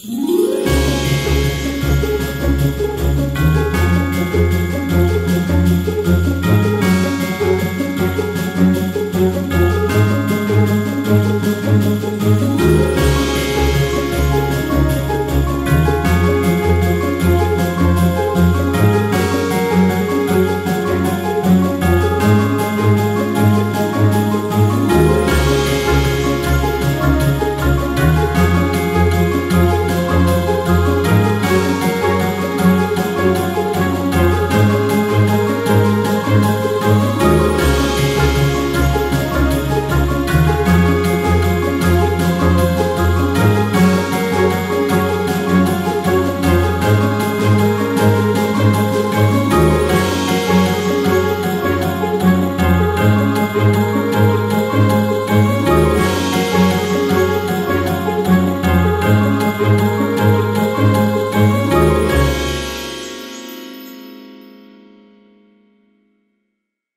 Yeah.